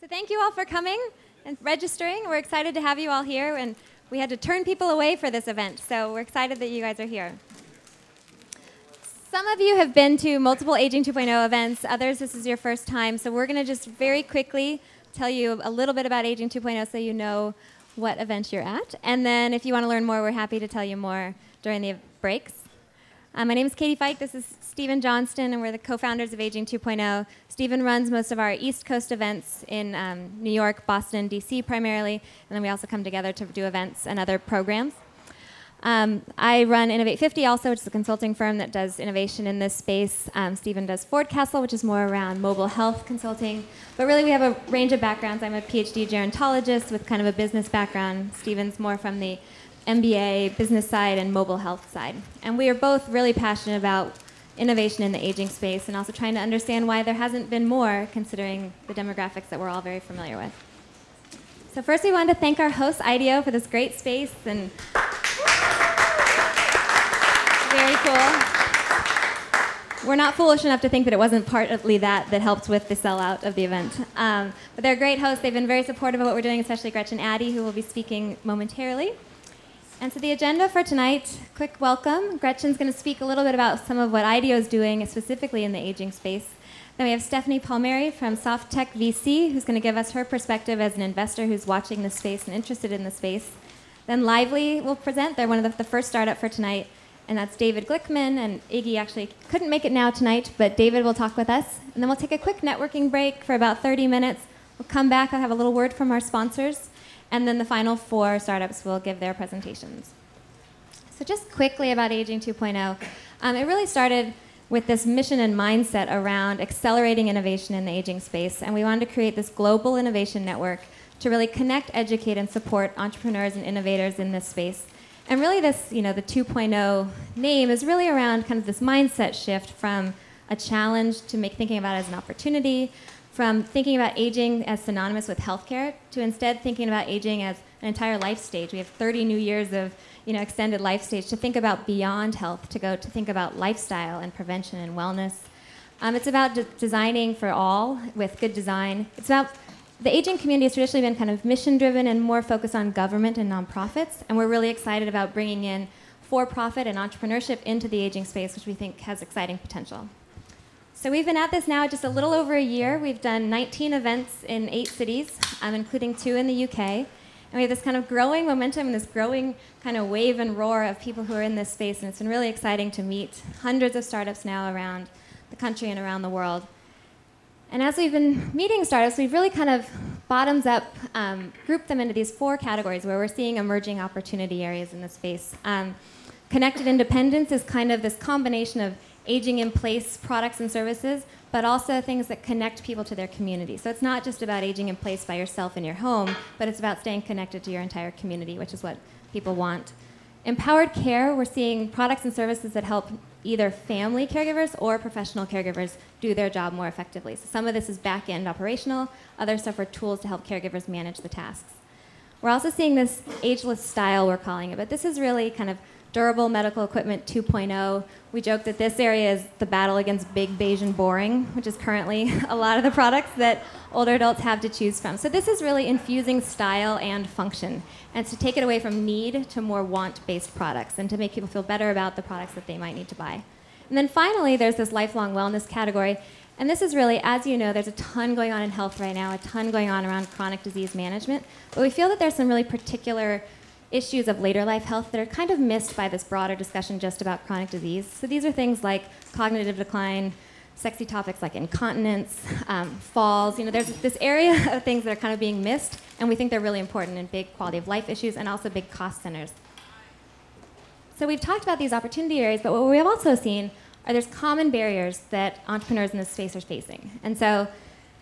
So thank you all for coming and registering. We're excited to have you all here, and we had to turn people away for this event, so we're excited that you guys are here. Some of you have been to multiple Aging 2.0 events, others, this is your first time, so we're going to just very quickly tell you a little bit about Aging 2.0 so you know what event you're at. And then if you want to learn more, we're happy to tell you more during the breaks. Um, my name is Katy Fike. This is Stephen Johnston, and we're the co-founders of Aging 2.0. Stephen runs most of our East Coast events in um, New York, Boston, D.C. primarily, and then we also come together to do events and other programs. Um, I run Innovate 50 also, which is a consulting firm that does innovation in this space. Um, Stephen does Forecastle, which is more around mobile health consulting. But really, we have a range of backgrounds. I'm a PhD gerontologist with kind of a business background. Stephen's more from the MBA, business side, and mobile health side. And we are both really passionate about innovation in the aging space and also trying to understand why there hasn't been more considering the demographics that we're all very familiar with. So first we wanted to thank our host, IDEO, for this great space and very cool. We're not foolish enough to think that it wasn't partly that that helped with the sellout of the event. Um, but they're great hosts. They've been very supportive of what we're doing, especially Gretchen Addy, who will be speaking momentarily. And so the agenda for tonight, quick welcome. Gretchen's going to speak a little bit about some of what IDEO is doing, specifically in the aging space. Then we have Stephanie Palmeri from SoftTech VC, who's going to give us her perspective as an investor who's watching the space and interested in the space. Then Lively will present. They're one of the, the first startup for tonight, and that's David Glickman. And Iggy actually couldn't make it now tonight, but David will talk with us. And then we'll take a quick networking break for about 30 minutes. We'll come back. I'll have a little word from our sponsors and then the final four startups will give their presentations. So just quickly about Aging 2.0, um, it really started with this mission and mindset around accelerating innovation in the aging space, and we wanted to create this global innovation network to really connect, educate, and support entrepreneurs and innovators in this space. And really, this, you know, the 2.0 name is really around kind of this mindset shift from a challenge to make thinking about it as an opportunity, from thinking about aging as synonymous with healthcare to instead thinking about aging as an entire life stage. We have 30 new years of you know, extended life stage to think about beyond health, to go to think about lifestyle and prevention and wellness. Um, it's about de- designing for all with good design. It's about the aging community has traditionally been kind of mission driven and more focused on government and nonprofits, and we're really excited about bringing in for profit and entrepreneurship into the aging space, which we think has exciting potential. So we've been at this now just a little over a year. We've done 19 events in eight cities, um, including two in the UK. And we have this kind of growing momentum and this growing kind of wave and roar of people who are in this space. And it's been really exciting to meet hundreds of startups now around the country and around the world. And as we've been meeting startups, we've really kind of bottoms up um, grouped them into these four categories where we're seeing emerging opportunity areas in the space. Um, connected independence is kind of this combination of aging in place products and services, but also things that connect people to their community. So it's not just about aging in place by yourself in your home, but it's about staying connected to your entire community, which is what people want. Empowered care, we're seeing products and services that help either family caregivers or professional caregivers do their job more effectively. So some of this is back end operational, other stuff are tools to help caregivers manage the tasks. We're also seeing this ageless style, we're calling it, but this is really kind of durable medical equipment 2.0. We joke that this area is the battle against big, beige, and boring, which is currently a lot of the products that older adults have to choose from. So this is really infusing style and function, and to take it away from need to more want-based products, and to make people feel better about the products that they might need to buy. And then finally, there's this lifelong wellness category. And this is really, as you know, there's a ton going on in health right now, a ton going on around chronic disease management. But we feel that there's some really particular issues of later life health that are kind of missed by this broader discussion just about chronic disease. So these are things like cognitive decline, sexy topics like incontinence, um, falls. You know, there's this area of things that are kind of being missed, and we think they're really important in big quality of life issues and also big cost centers. So we've talked about these opportunity areas, but what we have also seen are there's common barriers that entrepreneurs in this space are facing. And so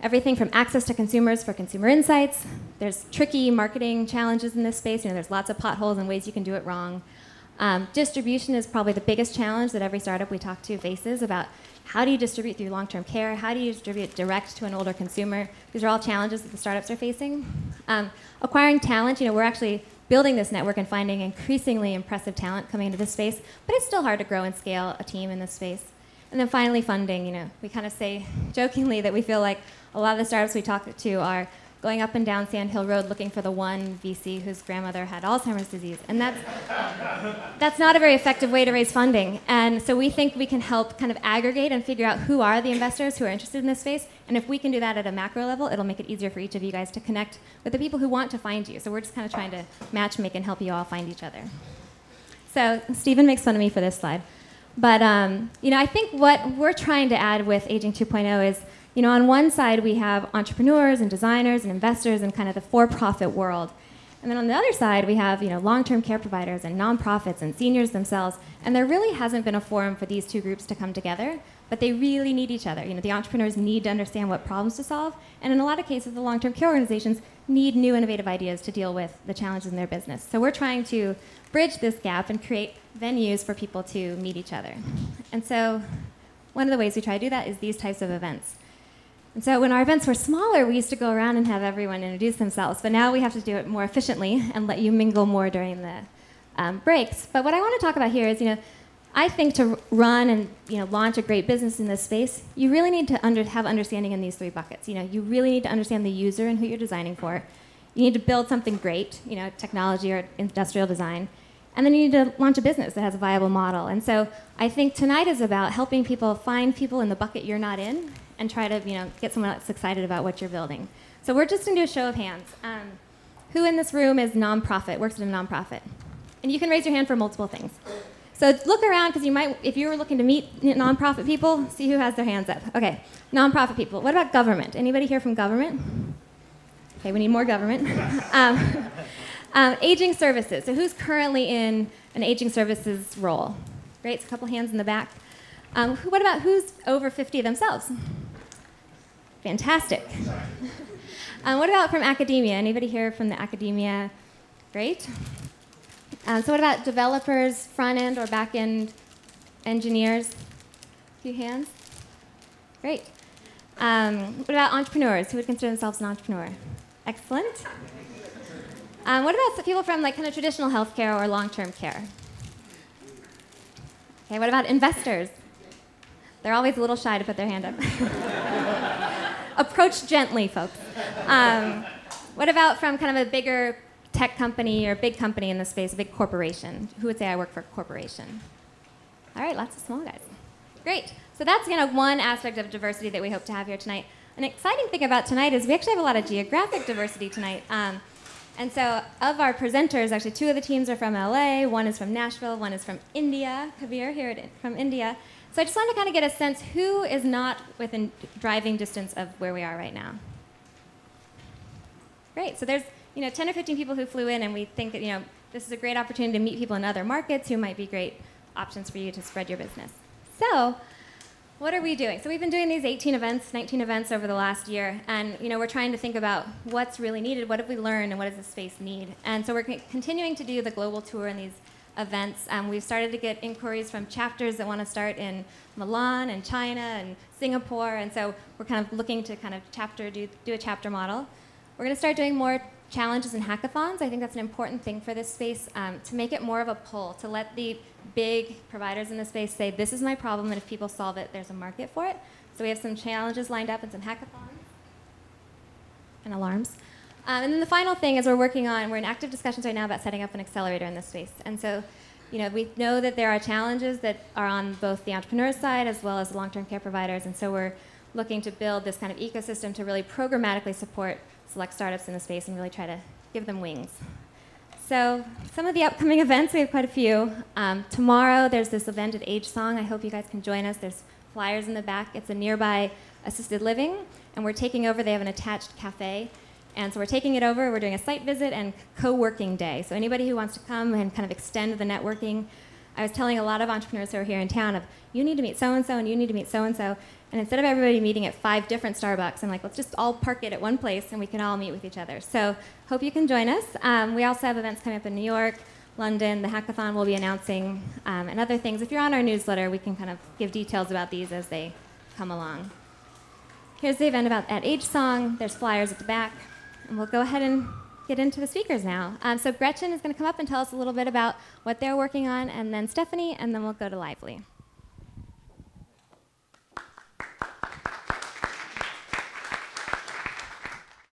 everything from access to consumers for consumer insights. There's tricky marketing challenges in this space. You know, there's lots of potholes and ways you can do it wrong. Um, distribution is probably the biggest challenge that every startup we talk to faces about how do you distribute through long-term care? How do you distribute direct to an older consumer? These are all challenges that the startups are facing. Um, acquiring talent, you know, we're actually building this network and finding increasingly impressive talent coming into this space, but it's still hard to grow and scale a team in this space. And then finally, funding. You know, we kind of say jokingly that we feel like a lot of the startups we talk to are going up and down Sand Hill Road looking for the one VC whose grandmother had Alzheimer's disease. And that's, that's not a very effective way to raise funding. And so we think we can help kind of aggregate and figure out who are the investors who are interested in this space. And if we can do that at a macro level, it'll make it easier for each of you guys to connect with the people who want to find you. So we're just kind of trying to match make and help you all find each other. So Stephen makes fun of me for this slide. But um, you know, I think what we're trying to add with Aging 2.0 is you know, on one side we have entrepreneurs and designers and investors and kind of the for-profit world. And then on the other side, we have you know, long-term care providers and nonprofits and seniors themselves. And there really hasn't been a forum for these two groups to come together, but they really need each other. You know, the entrepreneurs need to understand what problems to solve, and in a lot of cases, the long-term care organizations need new innovative ideas to deal with the challenges in their business. So we're trying to bridge this gap and create venues for people to meet each other. And so one of the ways we try to do that is these types of events. And so when our events were smaller, we used to go around and have everyone introduce themselves. But now we have to do it more efficiently and let you mingle more during the um, breaks. But what I want to talk about here is, you know, I think to run and you know launch a great business in this space, you really need to under, have understanding in these three buckets. You know, you really need to understand the user and who you're designing for. You need to build something great, you know, technology or industrial design. And then you need to launch a business that has a viable model. And so I think tonight is about helping people find people in the bucket you're not in and try to you know get someone else excited about what you're building. So we're just going to do a show of hands. Um, who in this room is nonprofit, works in a nonprofit? And you can raise your hand for multiple things. So look around because you might, if you were looking to meet nonprofit people, see who has their hands up. Okay, nonprofit people. What about government? Anybody here from government? Okay, we need more government. um, um, aging services. So who's currently in an aging services role? Great, so a couple hands in the back. Um, what about who's over 50 themselves? Fantastic. um, what about from academia? Anybody here from the academia? Great. Um, so what about developers, front end or back end engineers? A few hands. Great. Um, what about entrepreneurs? Who would consider themselves an entrepreneur? Excellent. Um, what about people from like kind of traditional healthcare or long-term care? Okay. What about investors? They're always a little shy to put their hand up. approach gently, folks. Um, what about from kind of a bigger tech company or big company in the space, a big corporation? Who would say I work for a corporation? All right, lots of small guys. Great. So that's you know one aspect of diversity that we hope to have here tonight. An exciting thing about tonight is we actually have a lot of geographic diversity tonight. Um, and so, of our presenters, actually, two of the teams are from LA, one is from Nashville, one is from India. Kabir here from India. So I just wanted to kind of get a sense who is not within driving distance of where we are right now. Great. So there's you know 10 or 15 people who flew in, and we think that you know this is a great opportunity to meet people in other markets who might be great options for you to spread your business. So. What are we doing? So we've been doing these 18 events, 19 events over the last year, and you know we're trying to think about what's really needed, what have we learned, and what does the space need. And so we're continuing to do the global tour and these events. Um, we've started to get inquiries from chapters that want to start in Milan and China and Singapore, and so we're kind of looking to kind of chapter do, do a chapter model. We're going to start doing more challenges and hackathons. I think that's an important thing for this space um, to make it more of a pull, to let the big providers in the space say, this is my problem, and if people solve it, there's a market for it. So we have some challenges lined up and some hackathons and alarms. Um, and then the final thing is we're working on, we're in active discussions right now about setting up an accelerator in this space. And so, you know, we know that there are challenges that are on both the entrepreneur side as well as the long-term care providers. And so we're looking to build this kind of ecosystem to really programmatically support select startups in the space and really try to give them wings. So some of the upcoming events, we have quite a few. Um, tomorrow, there's this event at AgeSong. I hope you guys can join us. There's flyers in the back. It's a nearby assisted living, and we're taking over. They have an attached cafe. And so we're taking it over. We're doing a site visit and co-working day. So anybody who wants to come and kind of extend the networking, I was telling a lot of entrepreneurs who are here in town of, you need to meet so-and-so and you need to meet so-and-so. And instead of everybody meeting at five different Starbucks, I'm like, let's just all park it at one place and we can all meet with each other. So hope you can join us. Um, we also have events coming up in New York, London. The hackathon will be announcing um, and other things. If you're on our newsletter, we can kind of give details about these as they come along. Here's the event about at AgeSong. There's flyers at the back. And we'll go ahead and get into the speakers now. Um, so Gretchen is going to come up and tell us a little bit about what they're working on, and then Stephanie, and then we'll go to Lively.